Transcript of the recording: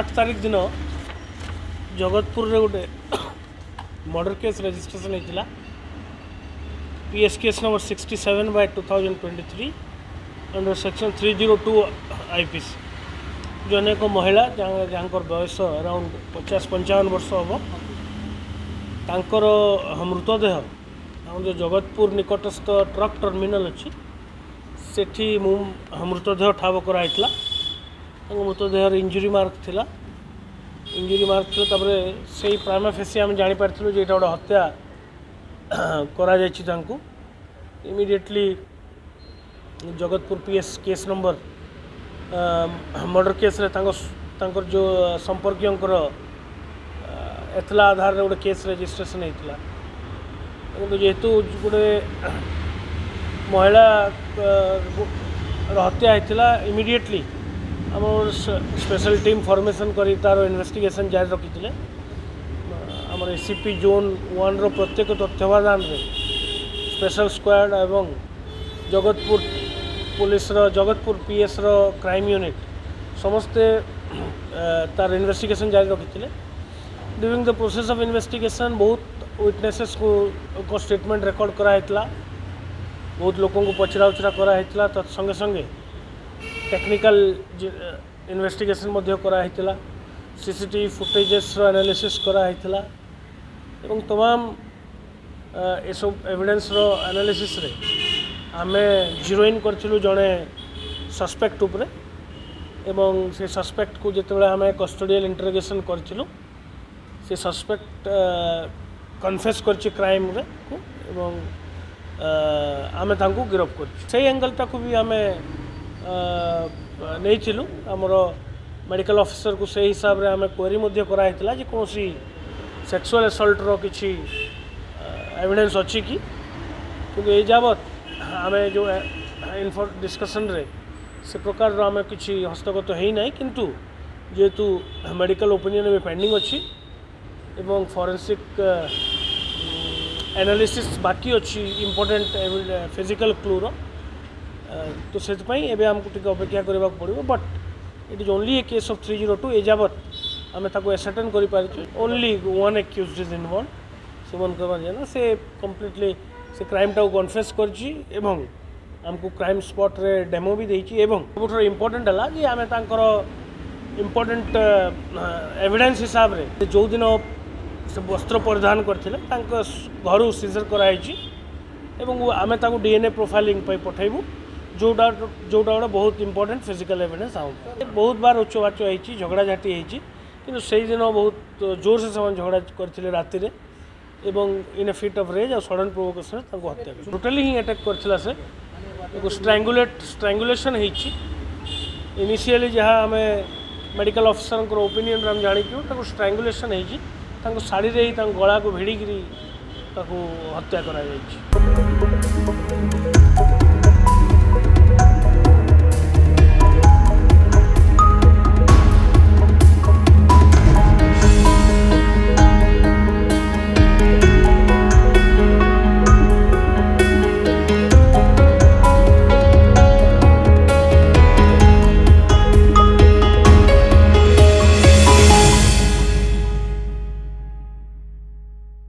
आठ तारिख दिन जगतपुर गोटे मर्डर केस रेजिस्ट्रेसन होता PS case number sixty seven by two thousand twenty three under section three zero two IPC जो एक महिला जहाँ बयस अराउंड पचास पंचावन वर्ष हम तर मृतदेह जो जगतपुर निकटस्थ ट्रक टर्मिनाल अच्छी से मृतदेह ठाक ମୃତଦେହ मृतदेह इंजुरी मार्क था इंजुरी मार्क तापर से प्राइम फेसी आम जापारूँ जो गोटे हत्या करमिडली Jagatpur P S case number murder case रे तांकर जो संपर्क एतला आधार गोटे केस रेजिस्ट्रेशन होता जेहेतु गोटे महिला हत्या होता इमिडिएटली आम स्पेशल टीम फॉर्मेशन कर इन्वेस्टिगेशन जारी रखी थे आम एसीपी जोन वन रत्येक तथ्यवादान स्पेशल स्क्वाड एवं जगतपुर पुलिस जगतपुर पीएस रो क्राइम यूनिट समस्ते तार इन्वेस्टिगेशन जारी रखी during the process of investigation बहुत विटनेसेस को स्टेटमेंट रेकर्ड कराइला बहुत लोक पचराउचरा कराइला तत्संगे संगे, -संगे टेक्निकाल इन्वेस्टिगेशन कराई सीसीटी फुटेजेस एनालिसिस कराई तमाम यू एविडेन्स एनालिसिस आम आमे करूँ जड़े सस्पेक्ट उपर एवं से सस्पेक्ट को जो आम कस्टोडियल इंटरोगेसन कर सस्पेक्ट कन्फेस कर क्राइम आम को गिरफ्त कर एंगलटा को भी आम नहीं आमर मेडिकल अफिसर को से हिसाब से आम क्वेरी कराई जो कौन सी सेक्सुआल एसल्टर कि एविडेन्स अच्छी कि क्योंकि आम जो इनफो डिस्कसन से प्रकार आम कि हस्तगत होना किंतु जेहेतु मेडिकल ओपिनियन ओपिनिये पेंडिंग अच्छी एवं फॉरेंसिक एनालिसिस बाकी अच्छी इम्पोर्टेन्ट फिजिकल क्लू रहा तो से आमको अपेक्षा करने पड़ो but it is only a case of three zero two एजावत आम एसरटेन करली one accused is in one Suman Kumar से कम्प्लीटली से क्राइमटा कनफेस कर आमको क्राइम स्पॉट रे डेमो भी देखिए सब इम्पोर्टाट है कि आम तर इम्पोर्टाट एविडेन्स हिसाब से जो दिन से वस्त्र परिधान करते घर सीजर कराई आम डीएनए प्रोफाइलिंग पठेबू जो जो गोटे बहुत इंपोर्टेंट फिजिकल एविडेन्स आउट बहुत बार उच्चवाच होती झगड़ा झाटी किंतु से बहुत जोर से झगड़ा करते रात in a fit of rage और सडन प्रोवोकेशन हत्या कर टोटाली ही एटाक कर स्ट्रांगुलेट स्ट्रांगुलेसन होनीसीआली जहाँ आम मेडिकल अफिसर ओपिनियन आम जानकु स्ट्रांगुलेसन हो शाढ़ी गला को भिड़ी हत्या कर you